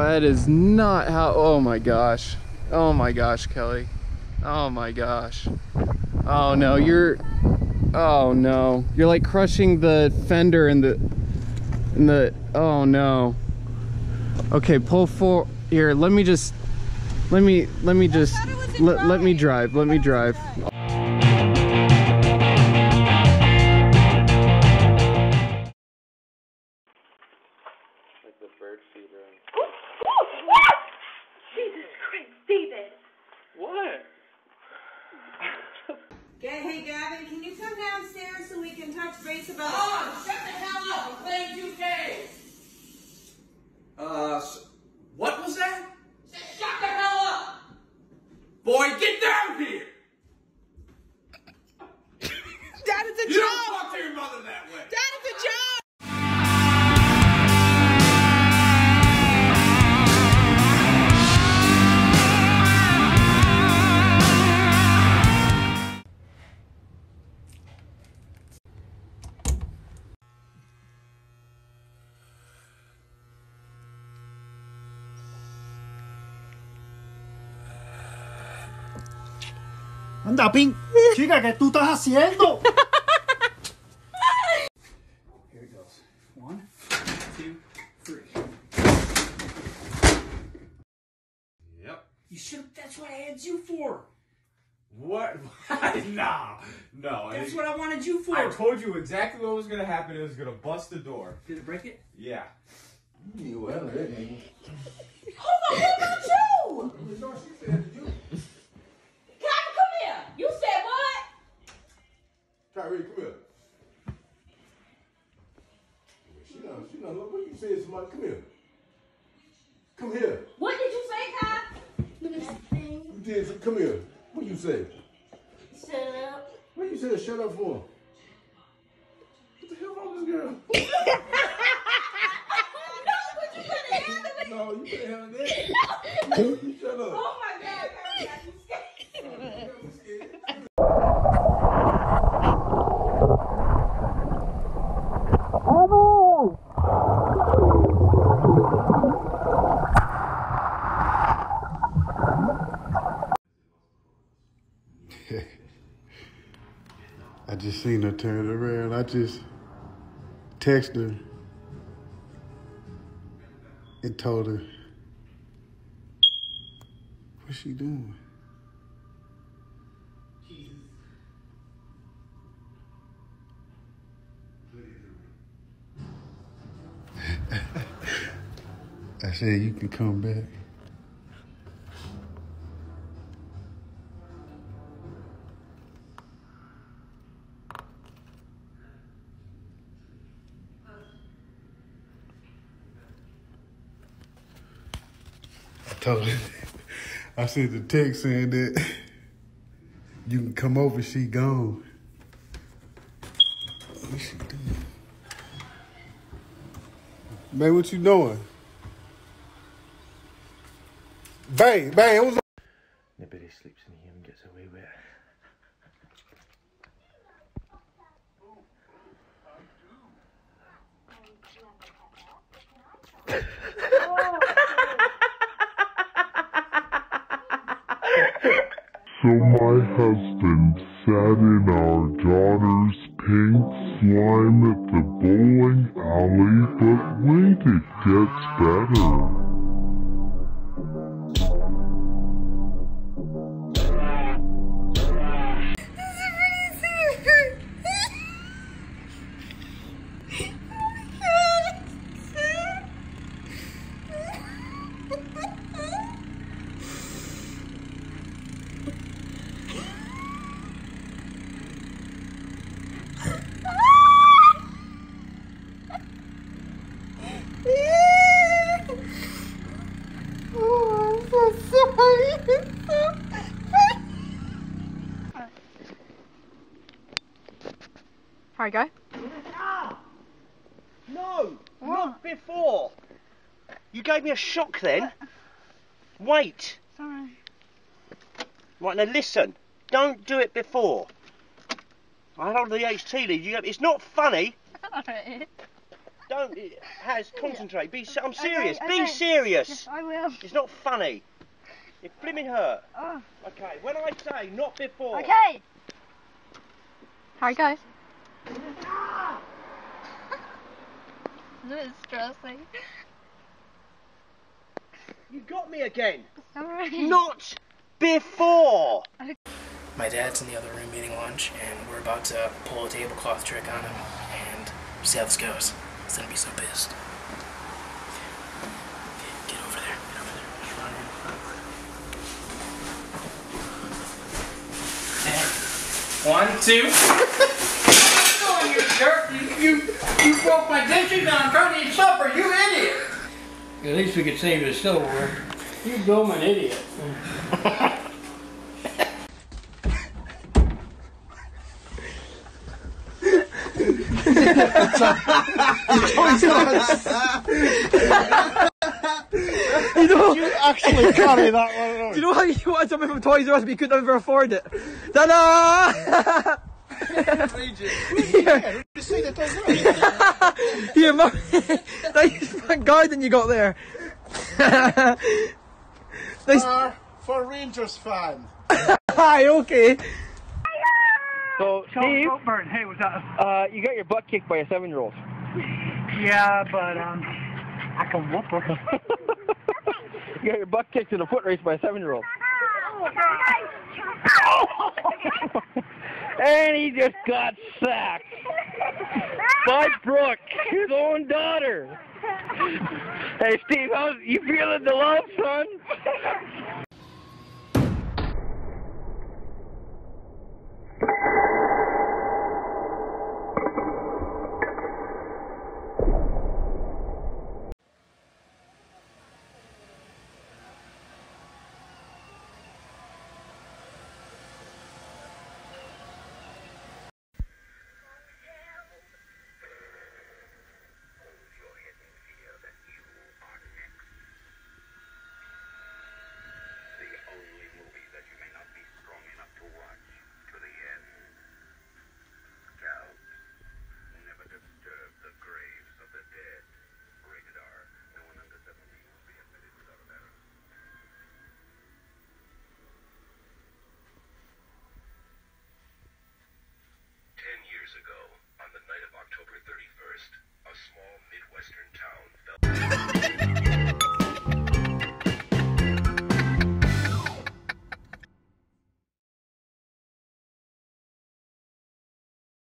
that is not how, oh my gosh. Oh my gosh, Kelly. Oh my gosh. Oh no, you're, oh no. You're like crushing the fender and the, and the, oh no. Okay, pull for, here, let me just, let me, let me just, let, let me drive, let me drive. Like the bird feeder. Jesus Christ, David. What? Okay, hey Gavin, can you come downstairs so we can touch base about? Oh, shut the hell Anda, Pink. Chica, ¿qué tú estás haciendo? Here it goes. One, two, three. Yep. You should. That's what I had you for. What? nah. No. I That's didn't- what I wanted you for. I told you exactly what was gonna happen. It was gonna bust the door. Did it break it? Yeah. Mm, well, Hold on, what about you? Kyle, come here. You said what? Tyree, come here. She done, she done, look what you said, somebody, come here. Come here. What did you say, Kyle? You did, come here. What you say? Shut up. What you said shut up for? What the hell wrong with this girl? no, but you better handle it. no, you better handle that. You shut up. Oh my God, Kyle, got you scared. I just seen her turn around. I just texted her and told her, what's she doing? I said, you can come back. Told I sent the text saying that you can come over, she gone. What she doing? Man, what you doing? Bang, bang, what's So my husband sat in our daughter's pink slime at the bowling alley, but wait, it gets better. No, not before. You gave me a shock then. Wait. Sorry. Right now, listen. Don't do it before. I had the HT lead. You, it's not funny. Alright. don't. It Has concentrate. Be. I'm Okay, serious. okay. Be serious. Yes, I will. It's not funny. It flimming hurt. Oh. Okay. When I say not before. Okay. How it goes. This is stressing. You got me again. Alright. Not before. My dad's in the other room eating lunch, and we're about to pull a tablecloth trick on him, and see how this goes. He's gonna be so pissed. Get over there. Get over there. Just run in. One, two. Oh, you jerk! And I'm trying to eat supper, you idiot! At least we could save the silverware. You dumb an idiot. You know, you actually carry that one. Do you know how you wanted something from Toys R Us but you couldn't ever afford it? Ta-da! Here, Here, Mum. nice front garden you got there. nice. for Rangers fan. Hi, okay. So, Steve, hey, what's that? uh, you got your butt kicked by a seven-year-old. Yeah, but um, I can whoop her. You got your butt kicked in a foot race by a seven-year-old. and he just got sacked by Brooke, his own daughter. Hey, Steve, how's you feeling the love, son?